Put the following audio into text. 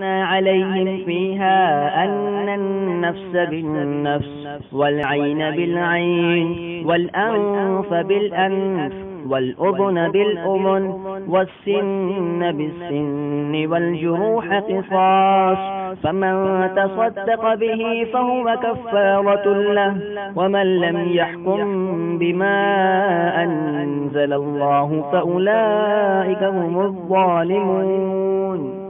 عليهم فيها أن النفس بالنفس والعين بالعين والأنف بالأنف والأذن بالأذن والسن بالسن والجروح قصاص فمن تصدق به فهو كفارة له ومن لم يحكم بما أنزل الله فأولئك هم الظالمون.